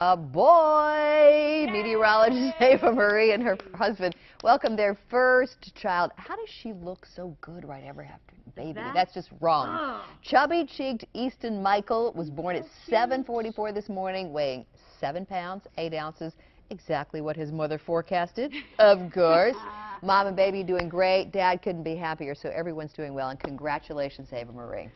A boy! Meteorologist Ava Marie and her husband welcome their first child. How does she look so good right ever after baby? That- That's just wrong. Oh. Chubby-cheeked Easton Michael was born at 7:44 this morning, weighing 7 pounds 8 ounces. Exactly what his mother forecasted, of course. Mom and baby doing great. Dad couldn't be happier, so everyone's doing well. And congratulations, Ava Marie.